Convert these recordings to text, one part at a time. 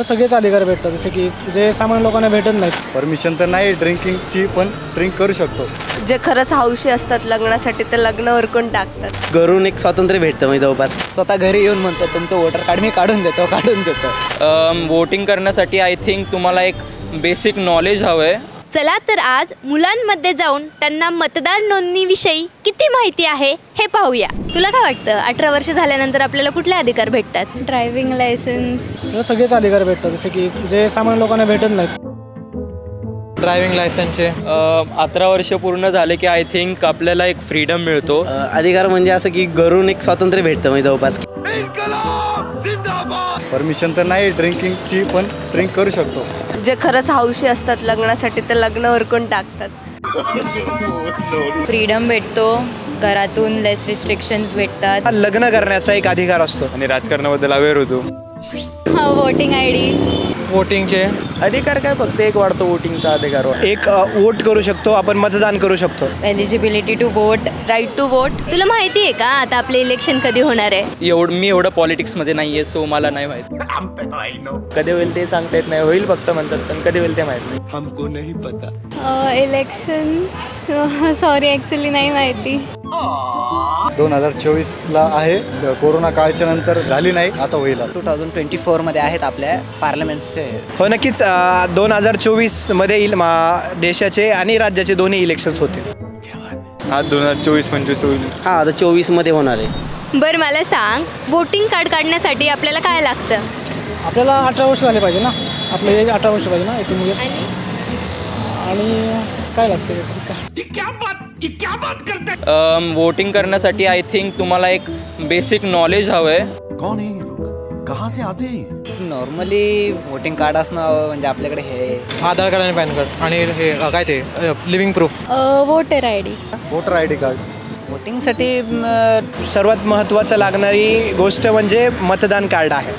सगळेच अधिकार भेटतात जसे की जे सामान्य लोकांना भेटत नाहीत. परमिशन तर नाही ड्रिंकिंगची पण ड्रिंक करू शकतो. जे खरंच हौशी असतात लग्नासाठी ते लग्नावर कोण टाकतात. घरून एक स्वातंत्र्य भेटतं म्हणजे जवळपास. स्वतः घरी येऊन म्हणतो तुमचं वोटर कार्ड मी काढून देतो काढून देतो. वोटिंग करण्यासाठी आय थिंक तुम्हाला एक बेसिक नॉलेज हवं आहे चला तर आज मुलांमध्ये जाऊन त्यांना मतदार नोंदणीविषयी किती माहिती आहे हे पाहूया. तुला काय वाटतं? अठरा वर्ष झाल्यानंतर आपल्याला कुठले अधिकार भेटतात? Driving licence. सगळेच अधिकार भेटतात जसे की जे सामान्य लोकांना भेटत नाहीत. ड्रायव्हिंग लायसन्सचे? अठरा वर्ष पूर्ण झाले की आय थिंक आपल्याला एक फ्रीडम मिळतो. अधिकार म्हणजे असं की घरून एक स्वातंत्र्य भेटतं म्हणजे जवळपास. परमिशन तर नाही ड्रिंकिंगची पण ड्रिंक करू शकतो. जे खरंच हौशी असतात लग्नासाठी ते लग्नावर कोण टाकतात? फ्रीडम भेटतो घरातून लेस रिस्ट्रिक्शन्स भेटतात. लग्न करण्याचा एक अधिकार असतो. आणि राजकारणाबद्दल अवेअर होतो. वोटिंग आय डी वोटिंगचे अधिकार काय फक्त एक वाढतो वोटिंगचा अधिकार एक वोट करू शकतो आपण मतदान करू शकतो. Eligibility to vote right to vote तुला माहिती आहे का आता आपले इलेक्शन कधी होणार आहे? एवढं मी एवढं पॉलिटिक्समध्ये नाही आहे सो मला नाही माहीत. कधी होईल ते सांगता येत नाही. होईल फक्त म्हणतात पण कधी होईल ते माहीत नाही. इलेक्शन्स सॉरी ॲक्च्युली नाही माहिती. दोन हजार चोवीसला आहे. कोरोना काळच्या नंतर झाली नाही आता होईल टू थाउजंड ट्वेंटी फोरमध्ये आहेत आपल्या पार्लमेंट्सचे हो नक्कीच दोन हजार चोवीसमध्ये येईल मा- देशाचे आणि राज्याचे दोन्ही इलेक्शन्स होतील. हा दोन हजार चोवीस पंचवीस होईल. हा आता चोवीसमध्ये होणार आहे. बरं मला सांग वोटिंग कार्ड काढण्यासाठी आपल्याला काय लागतं? आपल्याला अठरा वर्ष झाले पाहिजे ना. आपलं एज अठरा वर्ष पाहिजे ना इयर्स आणि? काय लागतं त्यासाठी काय? वोटिंग करण्यासाठी आय थिंक तुम्हाला एक बेसिक नॉलेज हवं आहे नॉर्मली वोटिंग कार्ड असणं म्हणजे आपल्याकडे हे. आधार कार्ड आणि पॅन कार्ड. आणि हे काय ते? Living proof voter I D voter I D card वोटिंगसाठी सर्वात महत्त्वाचं लागणारी गोष्ट म्हणजे मतदान कार्ड आहे.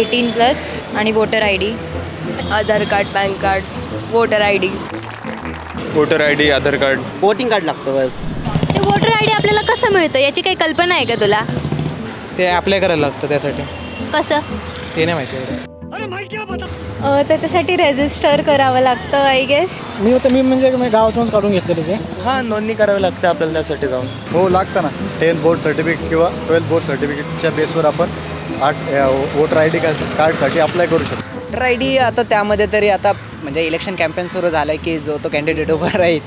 एटीन प्लस आणि voter I D Aadhaar card PAN card voter I D voter I D Aadhaar card voting card लागतं बस. ते वोटर आय डी आपल्याला कसं मिळतं? याची काही कल्पना आहे का तुला? ते अप्लाय करायला लागतं त्यासाठी. कसं? ते नाही माहिती. त्याच्यासाठी रेजिस्टर करावं लागतं आय गेस मी होतं मी म्हणजे मी गावातूनच काढून घेतलेलं ते. हां नोंदणी करावी लागते आपल्याला त्यासाठी जाऊन. हो लागतं ना. टेन्थ बोर्ड सर्टिफिकेट किंवा ट्वेल्थ बोर्ड सर्टिफिकेटच्या बेसवर आपण आठ वोटर आय डी कार्डसाठी अप्लाय करू शकतो. वोटर आय डी आता त्यामध्ये तरी आता म्हणजे इलेक्शन कॅम्पेन सुरू झालं आहे की जो तो कॅन्डिडेट उभा राहील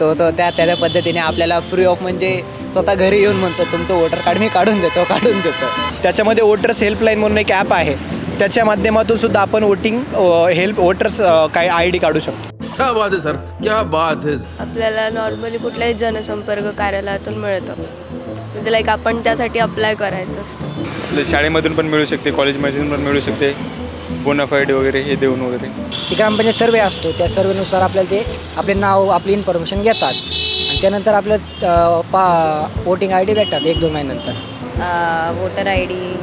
तो तो त्या त्या त्या पद्धतीने आपल्याला फ्री ऑफ म्हणजे स्वतः घरी येऊन म्हणतो तुमचं वोटर कार्ड मी काढून देतो काढून देतो. त्याच्यामध्ये वोटर्स हेल्पलाईन म्हणून एक ॲप आहे. त्याच्या माध्यमातून सुद्धा आपण वोटिंग हेल्प वोटर्स काय आय डी काढू शकतो. क्या बात है सर क्या बात है। आपल्याला नॉर्मली कुठल्याही जनसंपर्क कार्यालयातून मिळतं. म्हणजे लाईक आपण त्यासाठी अप्लाय करायचं असतं. आपल्या शाळेमधून पण मिळू शकते कॉलेजमधून पण मिळू शकते. बोनाफाईड वगैरे हे देऊन वगैरे. ती ग्रामपंचायत सर्वे असतो. त्या सर्वेनुसार आपल्याला ते आपले नाव आपली इन्फॉर्मेशन घेतात. आणि त्यानंतर आपलं पा वोटिंग आय डी भेटतात एक दोन महिन्यानंतर. Voter I D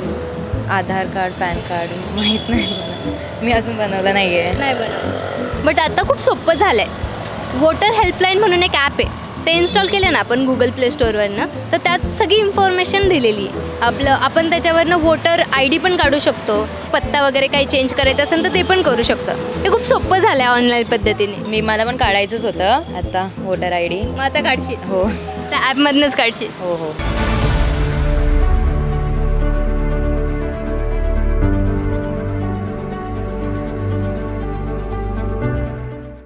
Aadhaar card PAN card माहीत नाही मला. मी अजून बनवलं नाही आहे नाही बरं बट आता खूप सोपं झालं आहे वोटर हेल्पलाईन म्हणून एक ॲप आहे. ते इन्स्टॉल केलं ना आपण गुगल प्ले स्टोअरवरनं तर त्यात सगळी इन्फॉर्मेशन दिलेली आहे. आपलं आपण त्याच्यावरनं वोटर आय डी पण काढू शकतो. पत्ता वगैरे काही चेंज करायचं असेल तर ते पण करू शकतो. हे खूप सोपं झालं आहे ऑनलाईन पद्धतीने. मी मला पण काढायचंच होतं. आता वोटर आय डी मग आता काढशील? हो. त्या ॲपमधनंच काढशील. हो हो.